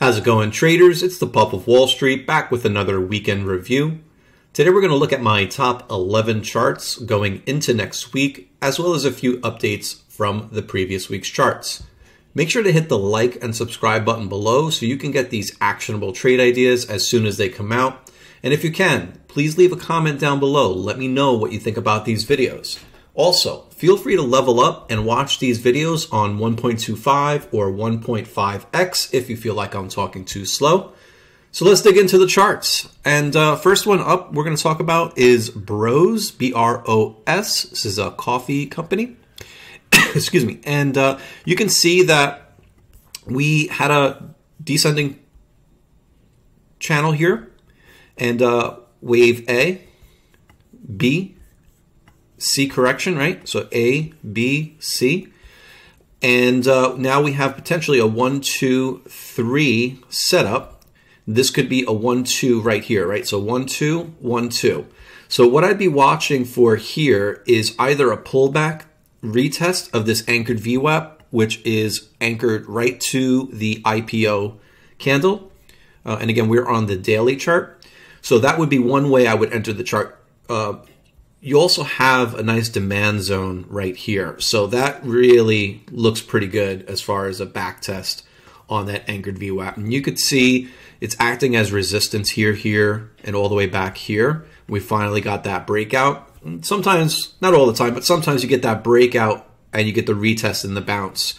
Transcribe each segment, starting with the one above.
How's it going, traders? It's the Pup of Wall Street back with another weekend review. Today we're going to look at my top 11 charts going into next week, as well as a few updates from the previous week's charts. Make sure to hit the like and subscribe button below so you can get these actionable trade ideas as soon as they come out. And if you can, please leave a comment down below. Let me know what you think about these videos. Also, feel free to level up and watch these videos on 1.25 or 1.5x if you feel like I'm talking too slow. So let's dig into the charts. And uh, first one up we're going to talk about is Bros, B-R-O-S. This is a coffee company. Excuse me. And uh, you can see that we had a descending channel here. And uh, wave A, B, C correction, right? So A, B, C. And uh, now we have potentially a one, two, three setup. This could be a one, two right here, right? So one, two, one, two. So what I'd be watching for here is either a pullback retest of this anchored VWAP, which is anchored right to the IPO candle. Uh, and again, we're on the daily chart. So that would be one way I would enter the chart. Uh, you also have a nice demand zone right here. So that really looks pretty good as far as a back test on that anchored VWAP. And you could see it's acting as resistance here, here, and all the way back here. We finally got that breakout. Sometimes, not all the time, but sometimes you get that breakout and you get the retest and the bounce.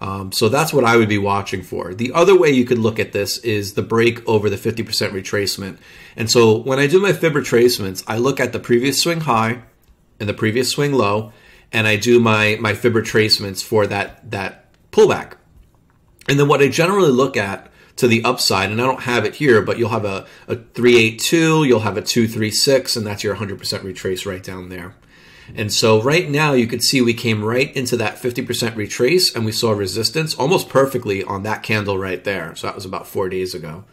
Um, so that's what I would be watching for. The other way you could look at this is the break over the 50% retracement. And so when I do my fib retracements, I look at the previous swing high and the previous swing low, and I do my, my fib retracements for that, that pullback. And then what I generally look at to the upside, and I don't have it here, but you'll have a, a 382, you'll have a 236, and that's your 100% retrace right down there. And so right now you can see we came right into that 50% retrace and we saw resistance almost perfectly on that candle right there. So that was about four days ago.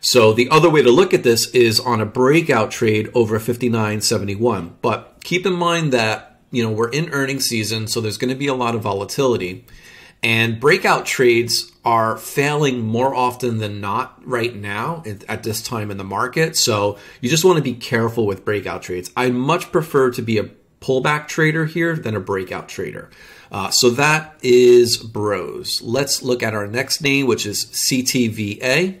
So the other way to look at this is on a breakout trade over 59.71. But keep in mind that, you know, we're in earning season, so there's going to be a lot of volatility. And breakout trades are failing more often than not right now at this time in the market. So you just want to be careful with breakout trades. I much prefer to be a pullback trader here than a breakout trader. Uh, so that is Bros. Let's look at our next name, which is CTVA.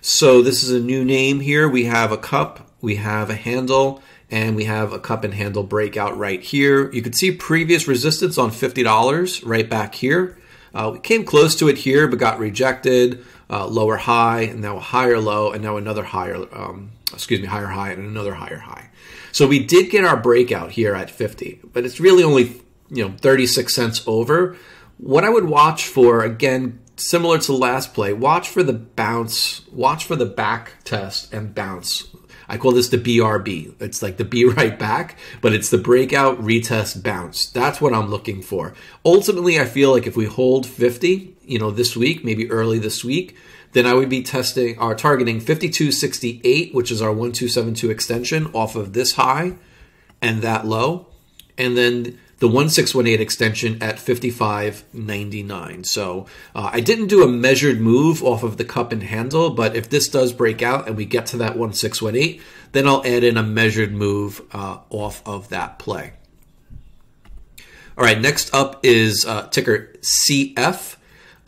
So this is a new name here. We have a cup, we have a handle, and we have a cup and handle breakout right here. You can see previous resistance on $50 right back here. Uh, we came close to it here, but got rejected. Uh, lower high, and now a higher low, and now another higher, um, excuse me, higher high, and another higher high. So we did get our breakout here at 50, but it's really only, you know, 36 cents over. What I would watch for, again, similar to the last play, watch for the bounce, watch for the back test and bounce. I call this the BRB. It's like the B right back, but it's the breakout, retest, bounce. That's what I'm looking for. Ultimately, I feel like if we hold 50, you know, this week, maybe early this week, then I would be testing or targeting 5268, which is our 1272 extension off of this high and that low. And then the 1618 extension at 55.99. So uh, I didn't do a measured move off of the cup and handle, but if this does break out and we get to that 1618, then I'll add in a measured move uh, off of that play. All right, next up is uh, ticker CF.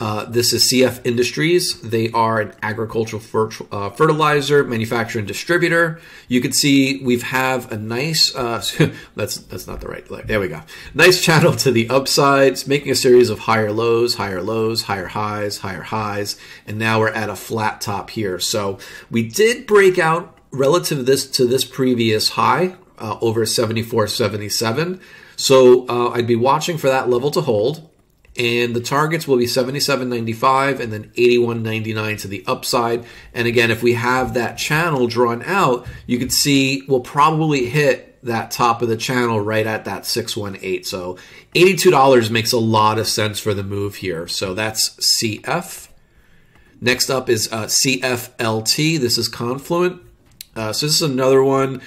Uh, this is CF Industries. They are an agricultural fer uh, fertilizer manufacturer and distributor. You can see we have a nice, uh, that's that's not the right, there we go. Nice channel to the upsides, making a series of higher lows, higher lows, higher highs, higher highs, and now we're at a flat top here. So we did break out relative to this, to this previous high uh, over 74.77. So uh, I'd be watching for that level to hold and the targets will be 77.95 and then 81.99 to the upside. And again, if we have that channel drawn out, you can see we'll probably hit that top of the channel right at that 618. So $82 makes a lot of sense for the move here. So that's CF. Next up is uh, CFLT. This is Confluent. Uh, so this is another one.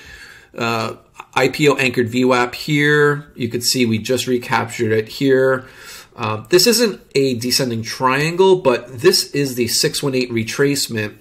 Uh, IPO anchored VWAP here. You can see we just recaptured it here. Um, this isn't a descending triangle, but this is the 618 retracement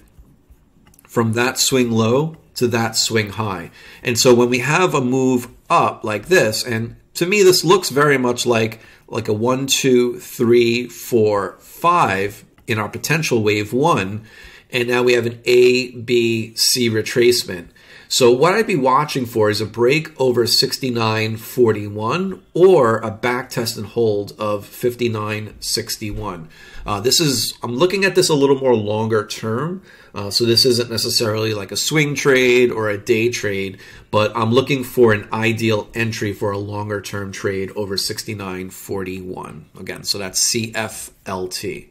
from that swing low to that swing high. And so when we have a move up like this, and to me this looks very much like like a one, two, three, four, five in our potential wave one, and now we have an A, B, C retracement. So what I'd be watching for is a break over 69.41 or a back test and hold of 59.61. Uh, this is, I'm looking at this a little more longer term. Uh, so this isn't necessarily like a swing trade or a day trade, but I'm looking for an ideal entry for a longer term trade over 69.41. Again, so that's CFLT.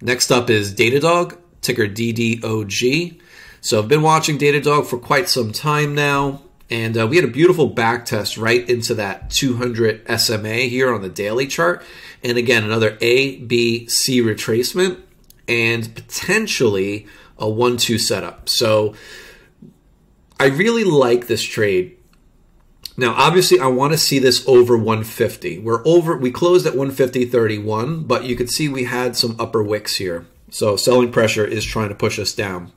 Next up is Datadog, ticker DDOG. So I've been watching Datadog for quite some time now, and uh, we had a beautiful back test right into that 200 SMA here on the daily chart. And again, another A, B, C retracement, and potentially a 1 2 setup. So I really like this trade. Now, obviously, I want to see this over 150. We're over, we closed at 150.31, but you can see we had some upper wicks here. So selling pressure is trying to push us down.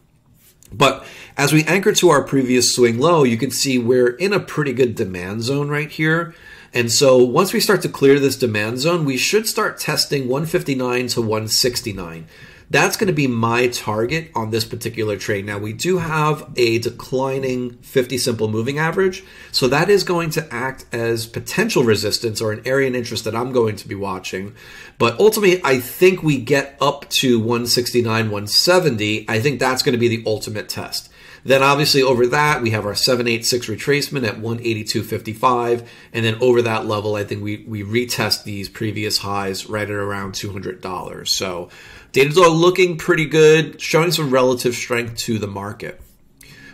But as we anchor to our previous swing low, you can see we're in a pretty good demand zone right here. And so once we start to clear this demand zone, we should start testing 159 to 169. That's going to be my target on this particular trade. Now, we do have a declining 50 simple moving average, so that is going to act as potential resistance or an area of interest that I'm going to be watching. But ultimately, I think we get up to 169, 170. I think that's going to be the ultimate test. Then obviously over that, we have our 786 retracement at 182.55. And then over that level, I think we, we retest these previous highs right at around $200. So Datadog looking pretty good, showing some relative strength to the market.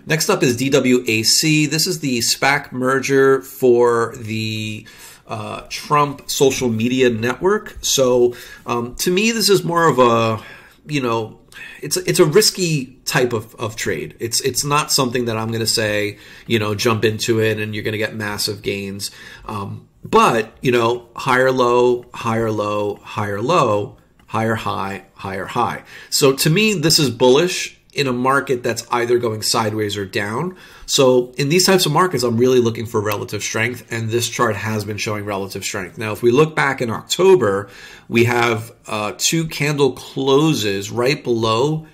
Next up is DWAC. This is the SPAC merger for the uh, Trump social media network. So um, to me, this is more of a, you know, it's it's a risky type of, of trade. It's it's not something that I'm going to say, you know, jump into it and you're going to get massive gains. Um, but you know, higher low, higher low, higher low higher high, higher high. So to me, this is bullish in a market that's either going sideways or down. So in these types of markets, I'm really looking for relative strength, and this chart has been showing relative strength. Now, if we look back in October, we have uh, two candle closes right below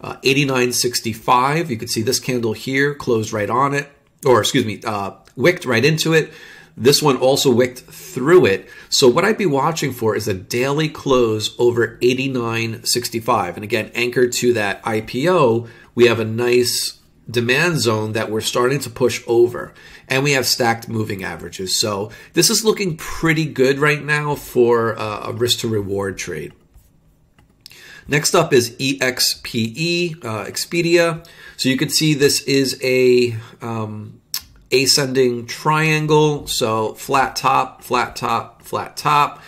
uh, 89.65. You can see this candle here closed right on it, or excuse me, uh, wicked right into it. This one also wicked through it. So what I'd be watching for is a daily close over 89.65. And again, anchored to that IPO, we have a nice demand zone that we're starting to push over. And we have stacked moving averages. So this is looking pretty good right now for a risk to reward trade. Next up is EXPE, uh, Expedia. So you can see this is a um, ascending triangle. So flat top, flat top, flat top,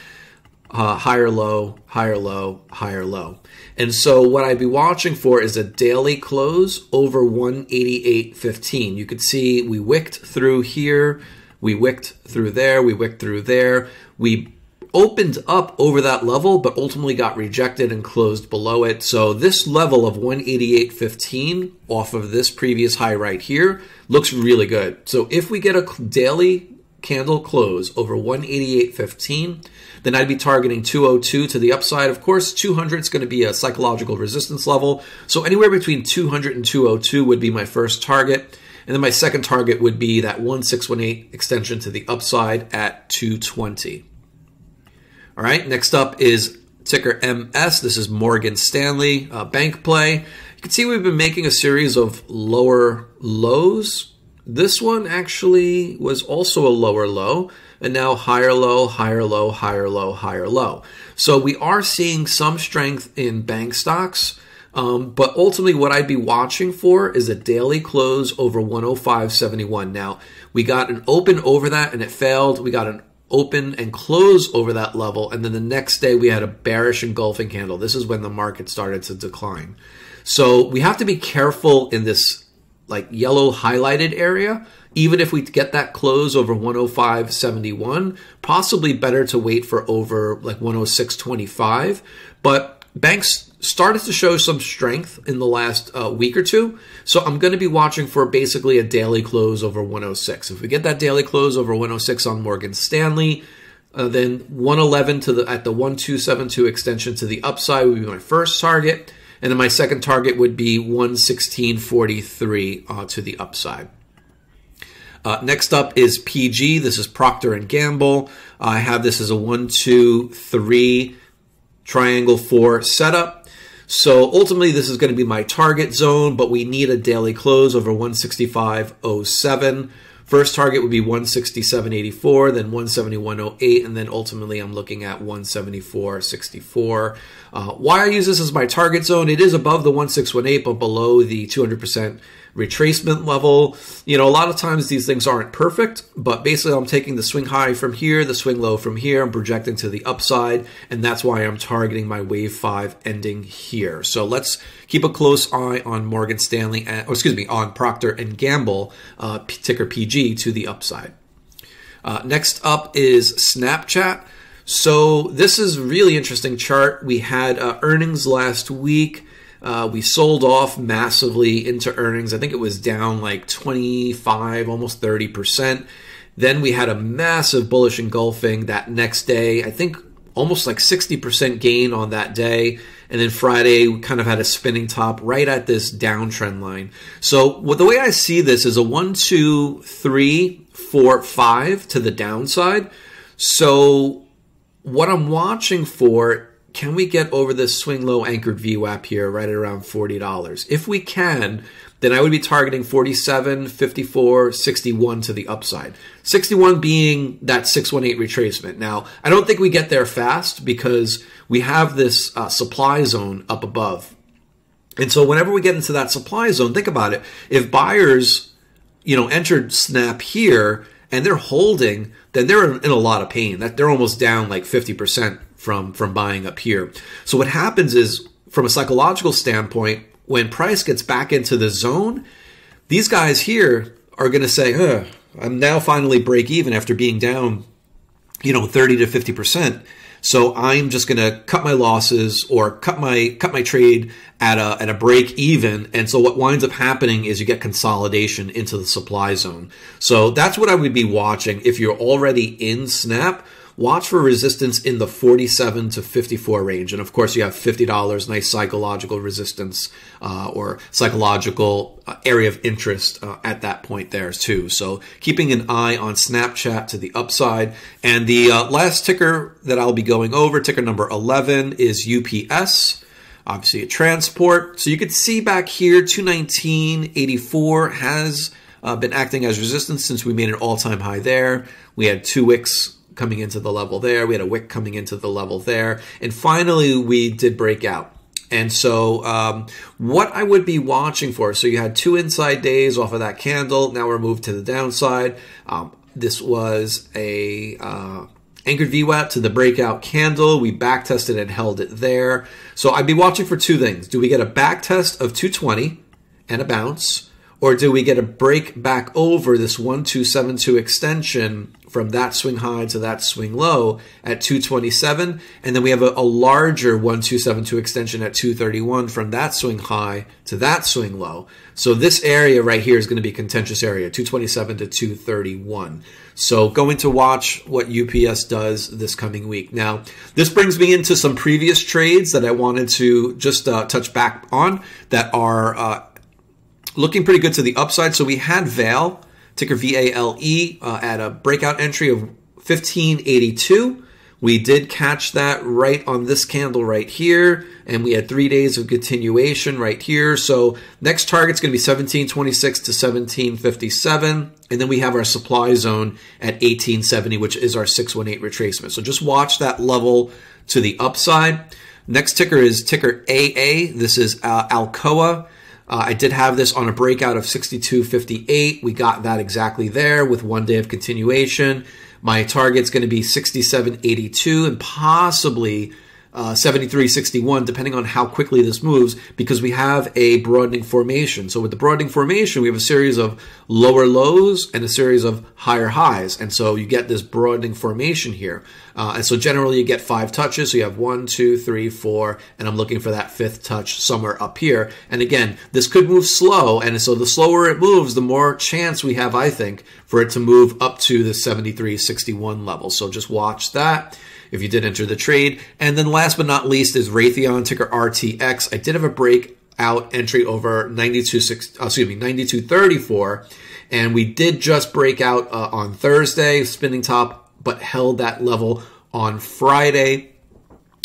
uh, higher low, higher low, higher low. And so what I'd be watching for is a daily close over 188.15. You could see we wicked through here, we wicked through there, we wicked through there. We opened up over that level, but ultimately got rejected and closed below it. So this level of 188.15 off of this previous high right here looks really good. So if we get a daily candle close over 188.15, then I'd be targeting 202 to the upside. Of course, 200 is going to be a psychological resistance level. So anywhere between 200 and 202 would be my first target. And then my second target would be that 1618 extension to the upside at 220. All right, next up is ticker MS. This is Morgan Stanley uh, bank play. You can see we've been making a series of lower lows. This one actually was also a lower low, and now higher low, higher low, higher low, higher low. So we are seeing some strength in bank stocks. Um, but ultimately, what I'd be watching for is a daily close over 105.71. Now, we got an open over that and it failed. We got an open and close over that level. And then the next day we had a bearish engulfing candle. This is when the market started to decline. So we have to be careful in this like yellow highlighted area. Even if we get that close over 105.71, possibly better to wait for over like 106.25. But banks started to show some strength in the last uh, week or two. So I'm going to be watching for basically a daily close over 106. If we get that daily close over 106 on Morgan Stanley, uh, then 111 to the at the 1272 extension to the upside would be my first target, and then my second target would be 116.43 uh, to the upside. Uh, next up is PG. This is Procter and Gamble. I have this as a one, two, three triangle four setup. So ultimately, this is going to be my target zone, but we need a daily close over 165.07. First target would be 167.84, then 171.08, and then ultimately I'm looking at 174.64. Uh, why I use this as my target zone, it is above the 1618, but below the 200% retracement level. You know, a lot of times these things aren't perfect, but basically I'm taking the swing high from here, the swing low from here, I'm projecting to the upside, and that's why I'm targeting my wave five ending here. So let's keep a close eye on Morgan Stanley, and, oh, excuse me, on Procter and Gamble, uh, ticker PG to the upside. Uh, next up is Snapchat. So this is really interesting chart. We had uh, earnings last week. Uh, we sold off massively into earnings. I think it was down like 25, almost 30%. Then we had a massive bullish engulfing that next day. I think almost like 60% gain on that day. And then Friday, we kind of had a spinning top right at this downtrend line. So what the way I see this is a one, two, three, four, five to the downside. So what I'm watching for can we get over this swing low anchored VWAP here right at around $40? If we can, then I would be targeting 47, 54, 61 to the upside. 61 being that 618 retracement. Now, I don't think we get there fast because we have this uh, supply zone up above. And so whenever we get into that supply zone, think about it. If buyers, you know, entered Snap here and they're holding, then they're in a lot of pain. That they're almost down like 50% from from buying up here. So what happens is from a psychological standpoint, when price gets back into the zone, these guys here are going to say, huh, I'm now finally break even after being down, you know, 30 to 50%. So I'm just going to cut my losses or cut my cut my trade at a at a break even. And so what winds up happening is you get consolidation into the supply zone. So that's what I would be watching if you're already in Snap watch for resistance in the 47 to 54 range. And of course, you have $50, nice psychological resistance uh, or psychological uh, area of interest uh, at that point there too. So keeping an eye on Snapchat to the upside. And the uh, last ticker that I'll be going over, ticker number 11, is UPS obviously a transport. So you could see back here, 219.84 has uh, been acting as resistance since we made an all-time high there. We had two wicks coming into the level there. We had a wick coming into the level there. And finally, we did break out. And so, um, what I would be watching for, so you had two inside days off of that candle. Now we're moved to the downside. Um, this was a uh, anchored VWAP to the breakout candle. We back tested and held it there. So I'd be watching for two things. Do we get a back test of 220 and a bounce? Or do we get a break back over this 1272 extension from that swing high to that swing low at 227? And then we have a, a, larger 1272 extension at 231 from that swing high to that swing low. So this area right here is going to be contentious area, 227 to 231. So going to watch what UPS does this coming week. Now, this brings me into some previous trades that I wanted to just uh, touch back on that are uh, looking pretty good to the upside. So we had Vale, ticker V-A-L-E, uh, at a breakout entry of 1582. We did catch that right on this candle right here, and we had three days of continuation right here. So next target's going to be 1726 to 1757, and then we have our supply zone at 1870, which is our 618 retracement. So just watch that level to the upside. Next ticker is ticker AA. This is uh, Alcoa. Uh, I did have this on a breakout of 62.58. We got that exactly there with one day of continuation. My target's going to be 67.82 and possibly uh, 73.61, depending on how quickly this moves, because we have a broadening formation. So with the broadening formation, we have a series of lower lows and a series of higher highs. And so you get this broadening formation here. Uh, and so generally you get five touches. So you have one, two, three, four, and I'm looking for that fifth touch somewhere up here. And again, this could move slow. And so the slower it moves, the more chance we have, I think, for it to move up to the 73.61 level. So just watch that if you did enter the trade. And then last but not least is Raytheon, ticker RTX. I did have a breakout entry over 92, uh, excuse me, 92.34. And we did just break out uh, on Thursday, spinning top, but held that level on Friday.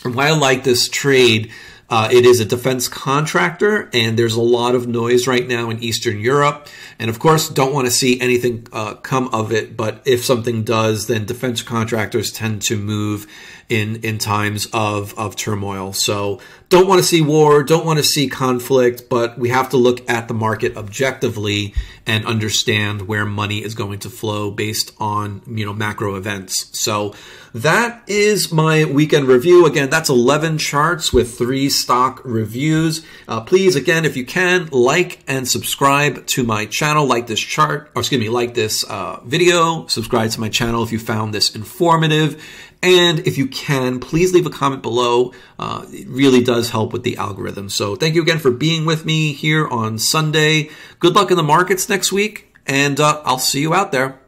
And why I like this trade uh, it is a defense contractor, and there's a lot of noise right now in Eastern Europe. And of course, don't want to see anything uh, come of it. But if something does, then defense contractors tend to move in in times of of turmoil. So don't want to see war, don't want to see conflict, but we have to look at the market objectively and understand where money is going to flow based on you know macro events. So that is my weekend review. Again, that's 11 charts with three stock reviews. Uh, please, again, if you can, like and subscribe to my channel. Like this chart, or excuse me, like this uh, video. Subscribe to my channel if you found this informative. And if you can, please leave a comment below. Uh, it really does help with the algorithm. So thank you again for being with me here on Sunday. Good luck in the markets next week, and uh, I'll see you out there.